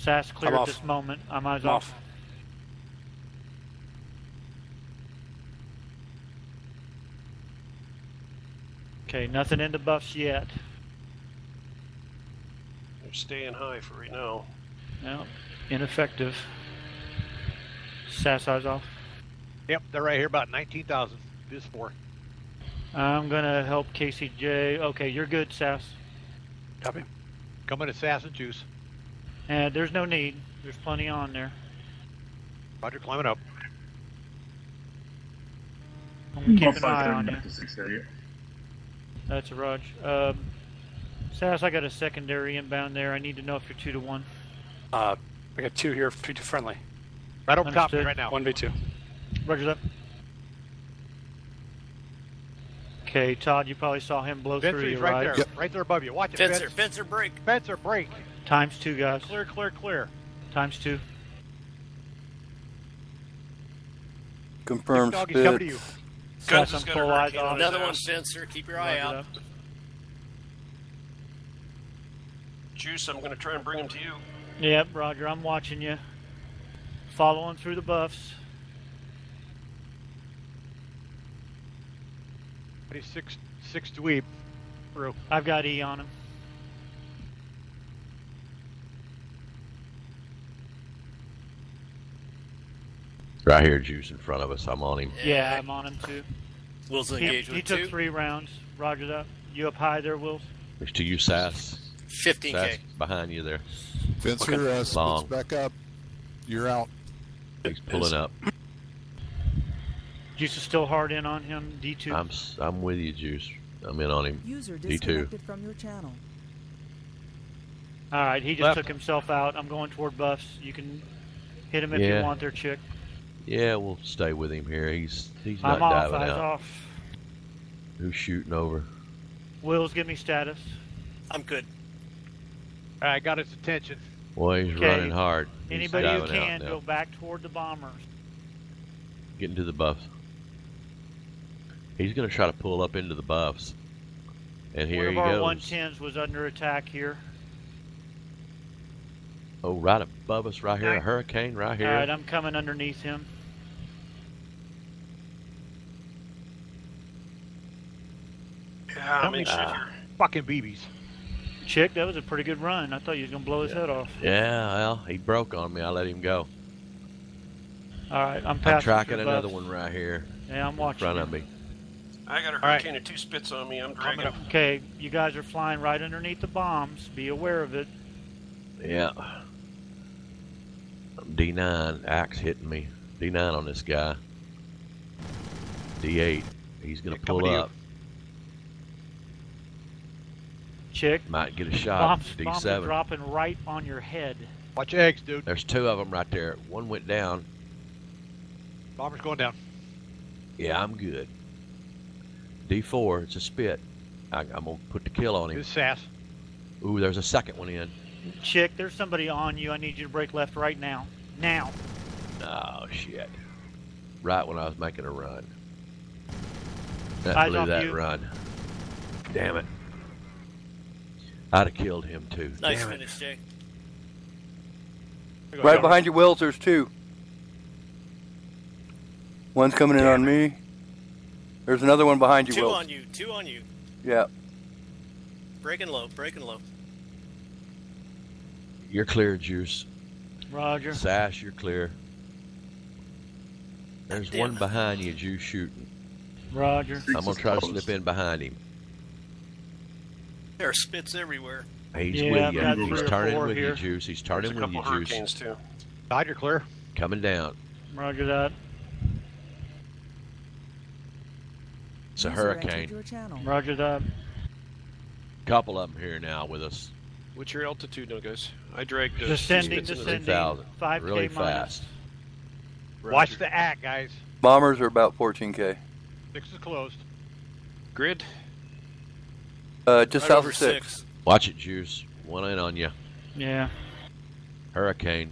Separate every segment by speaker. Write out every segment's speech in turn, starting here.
Speaker 1: SAS clear at this moment. I'm eyes
Speaker 2: I'm
Speaker 1: off.
Speaker 2: off.
Speaker 1: Okay, nothing in the buffs yet.
Speaker 3: They're staying high for right now.
Speaker 1: No, ineffective. SAS eyes off.
Speaker 4: Yep, they're right here, about 19,000. This four.
Speaker 1: I'm gonna help KCJ. Okay, you're good, SAS.
Speaker 4: Copy. Coming assassin juice.
Speaker 1: And there's no need. There's plenty on there.
Speaker 4: Roger, climbing up.
Speaker 1: I'm gonna keep an eye on you.
Speaker 5: back to 630.
Speaker 1: That's a Raj. Um, SAS, I got a secondary inbound there. I need to know if you're two to one.
Speaker 2: Uh, I got two here, two to friendly.
Speaker 4: Right over top of me right now.
Speaker 2: One v two.
Speaker 1: Roger that. Okay, Todd, you probably saw him blow through
Speaker 4: Fencer's
Speaker 1: you,
Speaker 4: right
Speaker 1: right?
Speaker 4: there. Right there above you. Watch it.
Speaker 6: Fencer,
Speaker 4: Fence.
Speaker 6: fencer, break.
Speaker 4: Fencer, break.
Speaker 1: Times two, guys.
Speaker 4: Clear, clear, clear.
Speaker 1: Times two.
Speaker 7: Confirmed
Speaker 4: Doggy's coming to you.
Speaker 3: Guns
Speaker 1: SAS,
Speaker 3: has
Speaker 1: I'm
Speaker 3: got a
Speaker 1: full eyes
Speaker 3: on
Speaker 1: on.
Speaker 6: Another one,
Speaker 3: ass.
Speaker 6: fencer. Keep your eye out.
Speaker 1: that.
Speaker 3: Juice, I'm going to try and bring him to you.
Speaker 1: Yep, Roger, I'm watching you. Following through the buffs.
Speaker 4: He's six, six dweeb. Through.
Speaker 1: I've got E on him.
Speaker 8: Right here, Juice in front of us. I'm on him.
Speaker 1: Yeah, I'm on him too.
Speaker 6: Wilson
Speaker 1: He,
Speaker 6: engaged
Speaker 1: he
Speaker 6: with
Speaker 1: took
Speaker 6: two.
Speaker 1: three rounds. Roger that. You up high there, Wills?
Speaker 8: Next to you, Sass.
Speaker 6: 15k.
Speaker 8: Sass behind you there.
Speaker 9: Fencer, uh, splits
Speaker 8: Long.
Speaker 9: back up. You're out.
Speaker 8: He's pulling up.
Speaker 1: Juice is still hard in on him. D2.
Speaker 8: I'm s- I'm with you, Juice. I'm in on him.
Speaker 10: User
Speaker 8: D2.
Speaker 10: disconnected from your channel.
Speaker 1: All right, he just
Speaker 4: Left.
Speaker 1: took himself out. I'm going toward buffs. You can hit him if
Speaker 8: Yeah.
Speaker 1: you want there, chick.
Speaker 8: Yeah, we'll stay with him here. He's he's not
Speaker 1: I'm off.
Speaker 8: diving
Speaker 1: Eyes
Speaker 8: out.
Speaker 1: off.
Speaker 8: Who's shooting over?
Speaker 1: Wills, give me status.
Speaker 6: I'm good.
Speaker 4: All right, got his attention.
Speaker 8: Boy, he's
Speaker 1: Okay.
Speaker 8: running hard. He's
Speaker 1: Anybody who
Speaker 8: diving out
Speaker 1: can,
Speaker 8: now.
Speaker 1: go back toward the bombers.
Speaker 8: Getting to the buffs. He's gonna try to pull up into the buffs. And here
Speaker 1: One
Speaker 8: he
Speaker 1: of our
Speaker 8: goes.
Speaker 1: 110s was under attack here.
Speaker 8: Oh, right above us, right here. A hurricane right here.
Speaker 1: All right, I'm coming underneath him.
Speaker 3: Yeah,
Speaker 4: How many
Speaker 3: in shit here.
Speaker 4: fucking BBs?
Speaker 1: Chick, that was a pretty good run. I thought you was gonna blow his head off.
Speaker 8: Yeah, well, he broke on me. I let him go.
Speaker 1: All right, I'm passing
Speaker 8: I'm tracking another one right here
Speaker 1: Yeah, I'm
Speaker 8: in
Speaker 1: watching.
Speaker 8: front
Speaker 1: you.
Speaker 8: of me.
Speaker 3: I got a
Speaker 4: All right.
Speaker 3: hurricane of two spits on me. I'm
Speaker 4: Coming
Speaker 3: dragging.
Speaker 4: up.
Speaker 1: Okay, you guys are flying right underneath the bombs. Be aware of it.
Speaker 8: Yeah. D9, axe hitting me. D9 on this guy. D8, he's gonna
Speaker 4: Yeah,
Speaker 8: pull up.
Speaker 1: Chick,
Speaker 8: Might get a shot.
Speaker 1: bombs, bombs are
Speaker 8: D7.
Speaker 1: dropping right on your head.
Speaker 4: Watch your eggs, dude.
Speaker 8: There's two of them right there. One went down.
Speaker 4: Bomber's going down.
Speaker 8: Yeah, I'm good. D4, it's a spit. I, I'm gonna put the kill on him.
Speaker 4: His sass.
Speaker 8: Ooh, there's a second one in.
Speaker 1: Chick, there's somebody on you. I need you to break left right now. Now.
Speaker 8: Oh shit! Right when I was making a run. That
Speaker 1: Eyes
Speaker 8: blew that
Speaker 1: you.
Speaker 8: run. Damn it! I'd have killed him too.
Speaker 6: Nice
Speaker 8: Damn it.
Speaker 6: finish, Jay.
Speaker 4: There you go,
Speaker 7: Right
Speaker 4: John.
Speaker 7: behind you, Wills, there's two. One's coming in on me. There's another one behind you,
Speaker 6: Two
Speaker 7: Wills.
Speaker 6: on you. Two on you.
Speaker 7: Yeah.
Speaker 6: Breaking low. Breaking low.
Speaker 8: You're clear, Juice.
Speaker 1: Roger.
Speaker 8: Sash, you're clear. There's
Speaker 6: Damn
Speaker 8: one behind you, Juice shooting.
Speaker 1: Roger.
Speaker 8: I'm gonna try to slip in behind him.
Speaker 6: There are spits everywhere.
Speaker 8: He's
Speaker 1: Yeah,
Speaker 8: with you.
Speaker 1: got
Speaker 8: He's
Speaker 1: three
Speaker 8: turning
Speaker 1: four
Speaker 8: with
Speaker 1: here.
Speaker 8: you, Juice. He's
Speaker 3: There's
Speaker 8: turning
Speaker 3: a
Speaker 8: with
Speaker 3: couple
Speaker 8: you, Juice.
Speaker 3: hurricanes too.
Speaker 4: Todd, you're clear.
Speaker 8: Coming down.
Speaker 1: Roger that.
Speaker 8: It's a
Speaker 10: User
Speaker 8: hurricane.
Speaker 1: Roger that.
Speaker 8: Couple of them here now with us.
Speaker 3: What's your altitude now, guys? I dragged uh,
Speaker 1: Descending,
Speaker 3: spits into the-
Speaker 1: descending.
Speaker 8: 3,000.
Speaker 1: 5K
Speaker 8: Really
Speaker 1: minus.
Speaker 8: fast.
Speaker 4: Watch the act, guys.
Speaker 7: Bombers are about 14k.
Speaker 4: Six is closed.
Speaker 3: grid.
Speaker 7: Uh, just
Speaker 6: right
Speaker 7: south
Speaker 6: over
Speaker 7: of six.
Speaker 6: six.
Speaker 8: Watch it, Juice. One in on you.
Speaker 1: Yeah.
Speaker 8: Hurricane.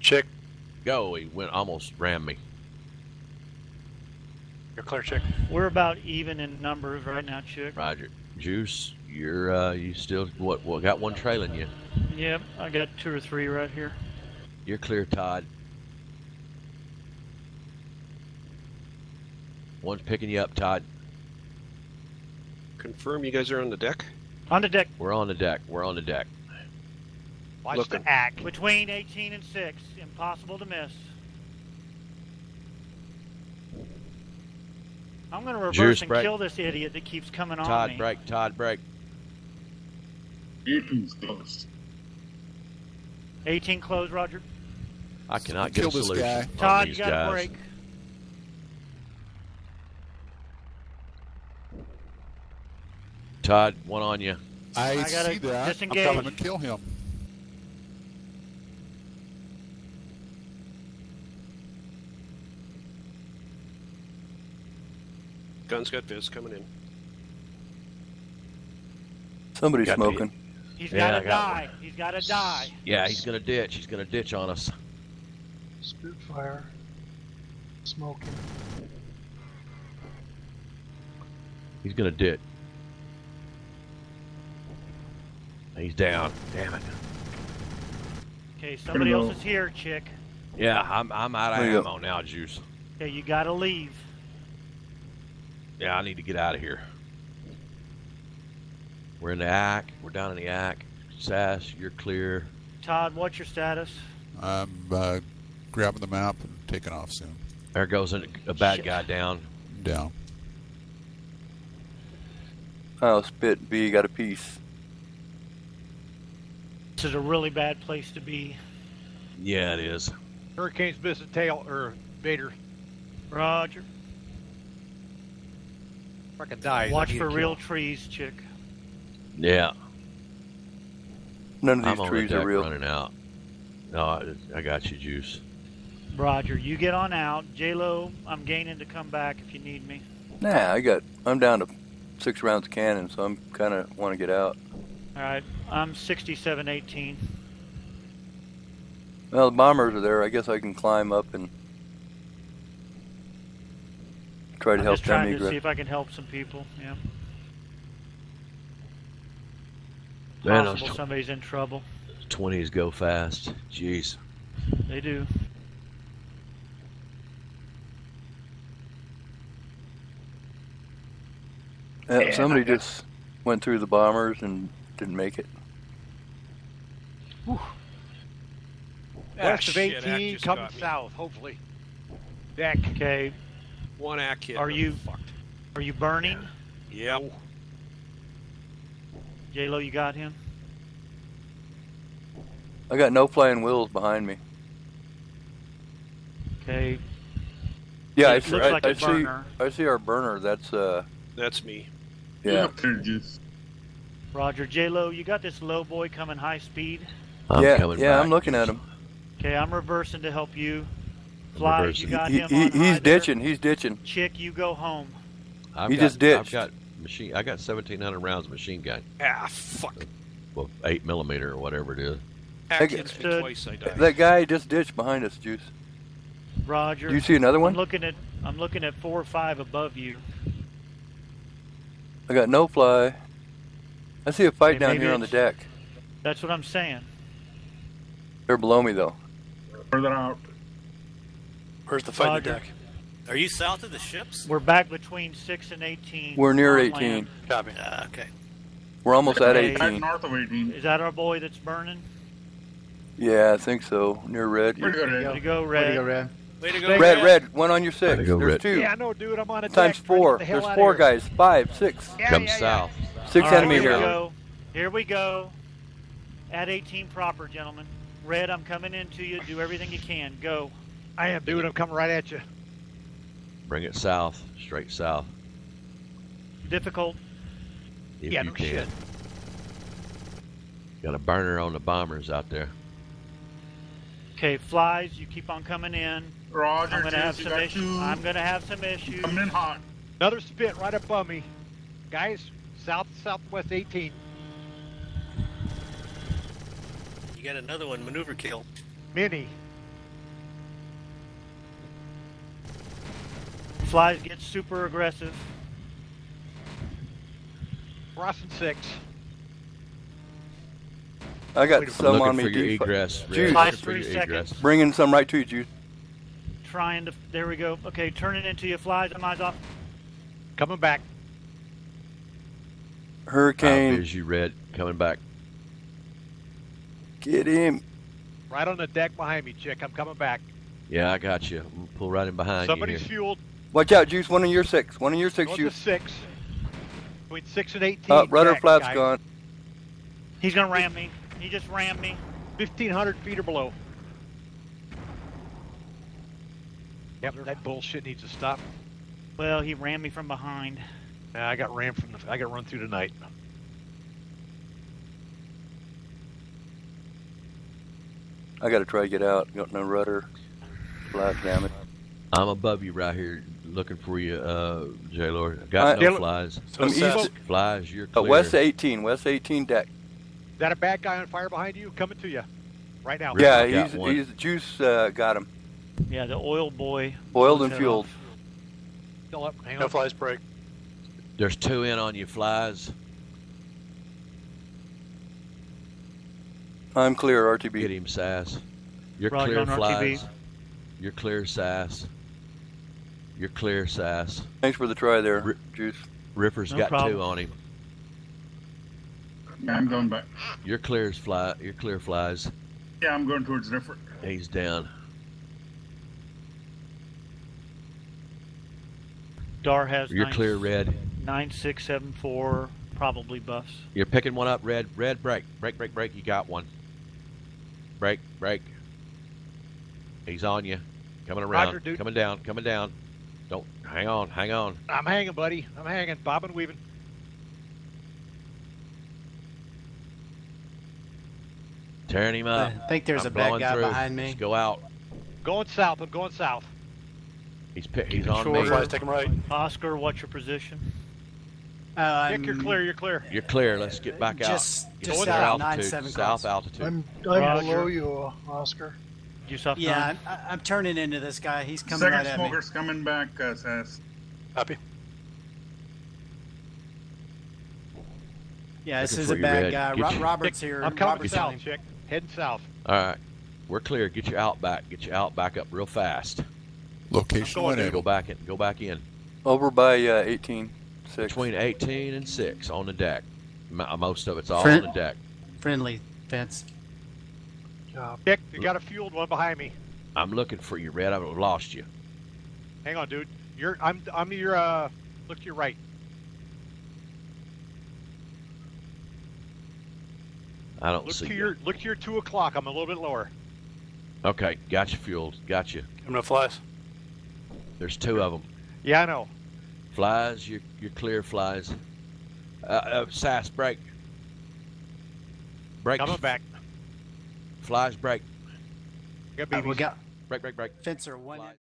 Speaker 2: Chick,
Speaker 8: Go. He went almost rammed me.
Speaker 2: you're clear, chick.
Speaker 1: We're about even in numbers right now, Chick.
Speaker 8: Roger. Juice, you're uh you still what what got one trailing you.
Speaker 1: Yep, I got two or three right here.
Speaker 8: You're clear, Todd. One's picking you up, Todd.
Speaker 3: Confirm you guys are on the deck.
Speaker 1: On the deck,
Speaker 8: We're on the deck. We're on the deck.
Speaker 4: Watch
Speaker 3: Looking.
Speaker 4: the act.
Speaker 1: between 18 and 6. Impossible to miss. I'm going to reverse
Speaker 8: Juice
Speaker 1: and
Speaker 8: break.
Speaker 1: kill this idiot that keeps coming on
Speaker 8: Todd,
Speaker 1: me.
Speaker 8: break. Todd, break.
Speaker 5: 18's close.
Speaker 1: 18 close, Roger.
Speaker 8: I cannot get
Speaker 9: Kill
Speaker 8: a
Speaker 9: this
Speaker 8: solution.
Speaker 9: guy.
Speaker 8: on
Speaker 1: Todd, you got
Speaker 8: guys.
Speaker 1: to break.
Speaker 8: Todd, one on you.
Speaker 9: I,
Speaker 1: I gotta
Speaker 9: see that.
Speaker 1: disengage.
Speaker 9: I'm coming to kill him.
Speaker 3: Guns got Viz coming in.
Speaker 7: Somebody's
Speaker 8: Got me.
Speaker 7: smoking.
Speaker 1: He's
Speaker 8: Yeah,
Speaker 1: got
Speaker 8: I
Speaker 1: to
Speaker 8: got
Speaker 1: die. He's got to die.
Speaker 8: Yeah, he's gonna ditch. He's gonna ditch on us.
Speaker 5: Spitfire. Smoking.
Speaker 8: He's gonna ditch. He's down. Damn it.
Speaker 1: Okay, somebody else is here, chick.
Speaker 8: Yeah, I'm I'm out of
Speaker 7: There you go.
Speaker 8: ammo now, Juice.
Speaker 1: Okay, you got to leave.
Speaker 8: Yeah, I need to get out of here. We're in the AC. We're down in the AC. Sass, you're clear.
Speaker 1: Todd, what's your status?
Speaker 9: I'm uh, grabbing the map and taking off soon.
Speaker 8: There goes a, a bad
Speaker 1: Shit.
Speaker 8: guy down.
Speaker 9: Down.
Speaker 7: Oh, spit. B got a piece.
Speaker 1: This is a really bad place to be.
Speaker 8: Yeah, it is.
Speaker 4: Hurricane's missing tail or Vader.
Speaker 1: Roger.
Speaker 4: Fucking dies. I
Speaker 1: Watch for real
Speaker 4: kill.
Speaker 1: trees, chick.
Speaker 8: Yeah,
Speaker 7: None of
Speaker 8: I'm
Speaker 7: these
Speaker 8: on the
Speaker 7: trees
Speaker 8: deck
Speaker 7: are real.
Speaker 8: running out. No, I, I got you, Juice.
Speaker 1: Roger. You get on out. J-Lo, I'm gaining to come back if you need me.
Speaker 7: Nah, I got. I'm down to six rounds of cannon, so I'm kind of want to get out.
Speaker 1: All right. I'm 6718.
Speaker 7: Well, the bombers are there. I guess I can climb up and try to
Speaker 1: I'm
Speaker 7: help
Speaker 1: just
Speaker 7: them
Speaker 1: trying to see if I can help some people. Yeah.
Speaker 8: Man, those
Speaker 1: Possible somebody's in trouble.
Speaker 8: twenties go fast. Jeez.
Speaker 1: They do.
Speaker 7: Uh, somebody just went through the bombers and didn't make it.
Speaker 3: Ah,
Speaker 4: West of 18
Speaker 3: just
Speaker 4: coming south, hopefully. Deck.
Speaker 1: Okay.
Speaker 3: One ack hit.
Speaker 1: Are
Speaker 3: I'm
Speaker 1: you-
Speaker 3: fucked?
Speaker 1: Are you burning?
Speaker 3: Yep.
Speaker 1: J-Lo, you got him?
Speaker 7: I got no flying wheels behind me.
Speaker 1: Okay.
Speaker 7: Yeah, I,
Speaker 1: it
Speaker 7: see-
Speaker 1: looks
Speaker 7: I,
Speaker 1: like
Speaker 7: I
Speaker 1: a
Speaker 7: see. I see our burner. That's uh,
Speaker 3: That's me.
Speaker 7: yeah.
Speaker 5: Up there, just
Speaker 1: Roger. J-Lo, you got this low boy coming high speed?
Speaker 8: I'm
Speaker 7: yeah,
Speaker 8: coming
Speaker 7: yeah.
Speaker 8: back.
Speaker 7: I'm looking at him.
Speaker 1: Okay, I'm reversing to help you. Fly, you got
Speaker 7: He,
Speaker 1: him
Speaker 7: he,
Speaker 1: on
Speaker 7: he's
Speaker 1: there.
Speaker 7: ditching. He's ditching.
Speaker 1: Chick, you go home.
Speaker 8: I've
Speaker 7: He
Speaker 8: got,
Speaker 7: just
Speaker 8: I've got machine. I got seventeen hundred rounds of machine gun.
Speaker 3: Ah, fuck.
Speaker 8: Well, eight millimeter or whatever it is.
Speaker 3: Ack
Speaker 7: Hey,
Speaker 3: hits me
Speaker 1: Stood.
Speaker 3: twice, I died.
Speaker 7: That guy just ditched behind us, Juice.
Speaker 1: Roger.
Speaker 7: Do you see another one?
Speaker 1: I'm
Speaker 7: one?
Speaker 1: looking at I'm looking at four or five above you.
Speaker 7: I got no fly. I see a fight
Speaker 1: Okay,
Speaker 7: down here on the deck.
Speaker 1: That's what I'm saying.
Speaker 7: They're below me though.
Speaker 5: further out.
Speaker 2: Where's the fighting
Speaker 1: Roger.
Speaker 2: deck?
Speaker 6: Are you south of the ships?
Speaker 1: We're back between six and eighteen.
Speaker 7: We're near 18.
Speaker 1: land.
Speaker 2: Copy.
Speaker 6: Ah, okay.
Speaker 7: We're almost at
Speaker 1: Okay.
Speaker 5: Back
Speaker 7: 18.
Speaker 5: north of 18.
Speaker 1: Is that our boy that's burning?
Speaker 7: Yeah, I think so. Near red.
Speaker 5: Where'd it go,
Speaker 1: Way
Speaker 5: Red?
Speaker 1: to go, Red.
Speaker 5: Red?
Speaker 6: Way to go,
Speaker 7: Red, red. One on your six.
Speaker 8: go,
Speaker 7: There's
Speaker 8: Red.
Speaker 7: two.
Speaker 4: Yeah, I know, dude. I'm on a
Speaker 7: Times
Speaker 4: deck.
Speaker 7: four.
Speaker 4: the
Speaker 7: There's four
Speaker 4: here.
Speaker 7: guys. Five, six.
Speaker 4: Yeah,
Speaker 8: Come
Speaker 4: yeah, yeah.
Speaker 8: south.
Speaker 7: Six
Speaker 1: All right,
Speaker 7: enemies
Speaker 1: here we go. Here we go. At 18 proper, gentlemen. Red, I'm coming into you. Do everything you can. Go.
Speaker 4: I am, dude. I'm coming right at you.
Speaker 8: Bring it south, straight south,
Speaker 1: Difficult.
Speaker 8: if
Speaker 4: yeah,
Speaker 8: you
Speaker 4: no
Speaker 8: can.
Speaker 4: shit.
Speaker 8: Got a burner on the bombers out there.
Speaker 1: Okay, flies. You keep on coming in.
Speaker 5: Roger,
Speaker 1: I'm gonna have some issues.
Speaker 5: two.
Speaker 1: I'm gonna have some issues.
Speaker 5: Coming in hot.
Speaker 4: Another spit right above me. Guys, south southwest 18.
Speaker 6: You got another one. Maneuver kill.
Speaker 4: Mini.
Speaker 1: Flies get super aggressive.
Speaker 4: Crossing six.
Speaker 7: I got
Speaker 4: Wait
Speaker 7: some on me.
Speaker 8: for your egress.
Speaker 7: Juice.
Speaker 8: Red,
Speaker 1: Five,
Speaker 8: for
Speaker 1: three
Speaker 8: your
Speaker 1: seconds.
Speaker 8: egress.
Speaker 7: Bringing some right to you, Juice.
Speaker 1: Trying to. There we go. Okay, turn it into your flies. I'm eyes off.
Speaker 4: Coming back.
Speaker 7: Hurricane,
Speaker 8: Here's you, Red, coming back.
Speaker 7: Get him.
Speaker 4: Right on the deck behind me, chick. I'm coming back.
Speaker 8: Yeah, I got you. I'm gonna pull right in behind
Speaker 4: Somebody's
Speaker 8: you here.
Speaker 4: fueled.
Speaker 7: Watch out, Juice. One of your six. One of your six,
Speaker 4: Going
Speaker 7: Juice.
Speaker 4: six. Between six and eighteen.
Speaker 7: Uh, rudder
Speaker 4: Jack,
Speaker 7: flaps
Speaker 4: guys.
Speaker 7: gone.
Speaker 1: He's gonna ram me. He just rammed me.
Speaker 4: Fifteen hundred feet or below. Yep, that bullshit needs to stop.
Speaker 1: Well, he rammed me from behind.
Speaker 4: Nah, I got rammed from the. I got run through tonight.
Speaker 7: I gotta try to get out. Got no rudder. Flash damage.
Speaker 8: I'm above you right here, looking for you, uh, J Lord. Got
Speaker 7: I-
Speaker 8: no
Speaker 4: Dylan-
Speaker 8: flies.
Speaker 2: So
Speaker 7: I'm east-
Speaker 8: Flies, you're
Speaker 7: Uh,
Speaker 8: clear.
Speaker 7: west 18. West 18 deck.
Speaker 4: Is that a bad guy on fire behind you? Coming to you, right now.
Speaker 7: Yeah,
Speaker 8: got
Speaker 7: he's he's Juice. Uh, got him.
Speaker 1: Yeah, the oil boy.
Speaker 7: Oiled and fueled.
Speaker 4: Still up. Hang
Speaker 2: No
Speaker 4: on.
Speaker 2: flies break.
Speaker 8: There's two in on you, flies.
Speaker 7: I'm clear. RTB.
Speaker 8: Get him, Sass. You're
Speaker 1: Roger
Speaker 8: clear,
Speaker 1: on RTB.
Speaker 8: flies. You're clear, Sass. You're clear, Sass.
Speaker 7: Thanks for the try there,
Speaker 8: Ri-
Speaker 7: Juice.
Speaker 8: Ripper's
Speaker 1: No
Speaker 8: got
Speaker 1: problem.
Speaker 8: two on him.
Speaker 5: Yeah, I'm going back.
Speaker 8: You're clear, as fly. You're clear, flies.
Speaker 5: Yeah, I'm going towards Ripper.
Speaker 8: He's down.
Speaker 1: Dar has.
Speaker 8: You're
Speaker 1: nine,
Speaker 8: clear, red.
Speaker 1: Nine six seven four. Probably buffs.
Speaker 8: You're picking one up, red. Red, break, break, break, break. You got one. Break, break. He's on you. Coming around.
Speaker 4: Roger, dude.
Speaker 8: Coming down. Coming down. Don't hang on. Hang on.
Speaker 4: I'm hanging, buddy. I'm hanging. Bobbing, weaving.
Speaker 8: Tearing him up.
Speaker 10: I think there's
Speaker 8: I'm
Speaker 10: a bad guy
Speaker 8: through.
Speaker 10: behind me.
Speaker 8: Let's go out.
Speaker 4: Going south. I'm going south.
Speaker 8: He's pi- he's
Speaker 1: Keep
Speaker 8: on
Speaker 1: shorter.
Speaker 8: me.
Speaker 2: Take them right.
Speaker 1: Oscar, what's your position?
Speaker 10: Uh,
Speaker 4: Nick, you're clear. You're clear.
Speaker 8: You're clear. Let's get back
Speaker 10: Just-
Speaker 8: out.
Speaker 10: just
Speaker 8: Get to
Speaker 10: south,
Speaker 8: altitude.
Speaker 10: 97
Speaker 8: South altitude.
Speaker 5: I'm,
Speaker 1: I'm
Speaker 5: I'm
Speaker 1: below
Speaker 5: below you, Oscar.
Speaker 1: You soft
Speaker 10: Yeah. I'm, I- I'm turning into this guy. He's coming
Speaker 5: Second
Speaker 10: right at me.
Speaker 5: Second smoker's coming back, uh, says.
Speaker 2: Copy.
Speaker 10: Yeah, this
Speaker 8: Looking
Speaker 10: is a bad
Speaker 8: Red.
Speaker 10: guy.
Speaker 8: Get
Speaker 10: Ro-
Speaker 8: you-
Speaker 10: Robert's here.
Speaker 4: I'm coming
Speaker 10: Robert's
Speaker 4: south,
Speaker 10: him.
Speaker 4: chick. Heading south.
Speaker 8: All right. We're clear. Get you out back. Get you out back up real fast.
Speaker 9: Location
Speaker 4: going
Speaker 9: in.
Speaker 8: Go back in. Go back in.
Speaker 7: Over by uh, 18. Six.
Speaker 8: Between 18 and 6 on the deck. Most of it's all
Speaker 10: Friend-
Speaker 8: on the deck.
Speaker 10: Friendly fence.
Speaker 4: Chick, you got a fueled one behind me.
Speaker 8: I'm looking for you, Red. I've lost you.
Speaker 4: Hang on, dude. You're. I'm. I'm your. Uh. Look to your right.
Speaker 8: I don't
Speaker 4: Look
Speaker 8: see
Speaker 4: to
Speaker 8: you.
Speaker 4: your. Look to your two o'clock. I'm a little bit lower.
Speaker 8: Okay, got you fueled. Got you.
Speaker 2: No flies.
Speaker 8: There's two of them.
Speaker 4: Yeah, I know.
Speaker 8: Flies, you're, you're clear, flies. Uh, uh, Sass, break. Break.
Speaker 4: Coming back.
Speaker 8: Flies, break.
Speaker 4: Got
Speaker 10: Uh, we
Speaker 4: BBs.
Speaker 10: got
Speaker 8: Break, break, break.
Speaker 10: fencer one.
Speaker 8: Flies.